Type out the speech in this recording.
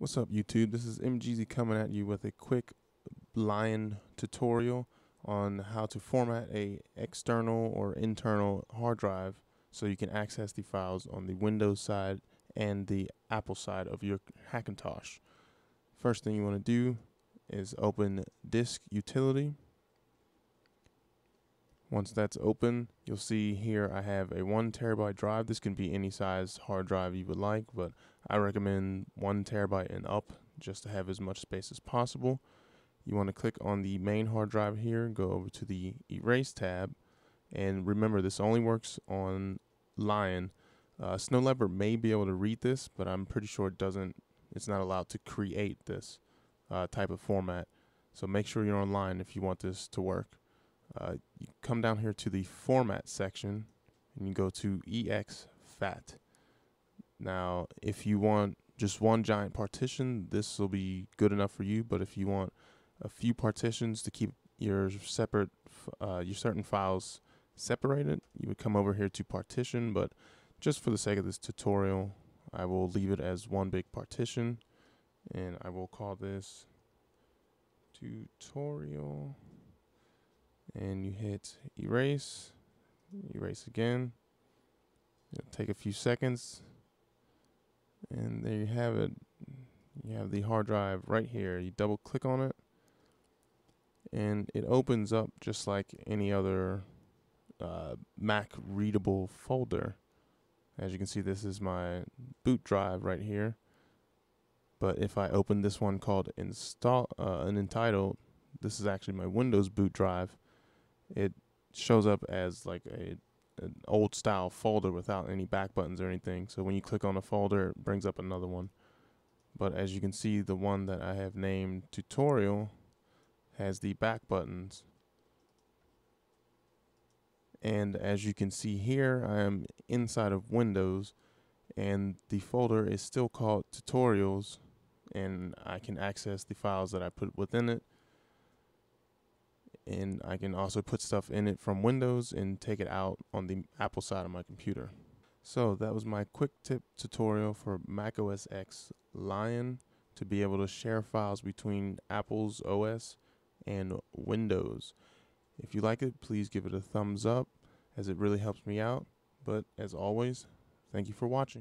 What's up YouTube? This is MGZ coming at you with a quick Lion tutorial on how to format a external or internal hard drive so you can access the files on the Windows side and the Apple side of your Hackintosh. First thing you want to do is open disk utility. Once that's open, you'll see here I have a one terabyte drive. This can be any size hard drive you would like, but I recommend one terabyte and up just to have as much space as possible. You want to click on the main hard drive here, go over to the erase tab, and remember this only works on Lion. Uh, Snow Leopard may be able to read this, but I'm pretty sure it doesn't. It's not allowed to create this uh, type of format. So make sure you're on Lion if you want this to work. Uh, you come down here to the format section and you go to exFAT. Now, if you want just one giant partition, this will be good enough for you. But if you want a few partitions to keep your separate, uh, your certain files separated, you would come over here to partition. But just for the sake of this tutorial, I will leave it as one big partition, and I will call this tutorial. And you hit erase, erase again. It'll take a few seconds. And there you have it. You have the hard drive right here. You double click on it. And it opens up just like any other uh, Mac readable folder. As you can see this is my boot drive right here. But if I open this one called install uh, an entitled this is actually my Windows boot drive it shows up as like a an old style folder without any back buttons or anything. So when you click on a folder, it brings up another one. But as you can see, the one that I have named tutorial has the back buttons. And as you can see here, I am inside of Windows and the folder is still called tutorials and I can access the files that I put within it and I can also put stuff in it from Windows and take it out on the Apple side of my computer. So that was my quick tip tutorial for Mac OS X Lion to be able to share files between Apple's OS and Windows. If you like it, please give it a thumbs up as it really helps me out. But as always, thank you for watching.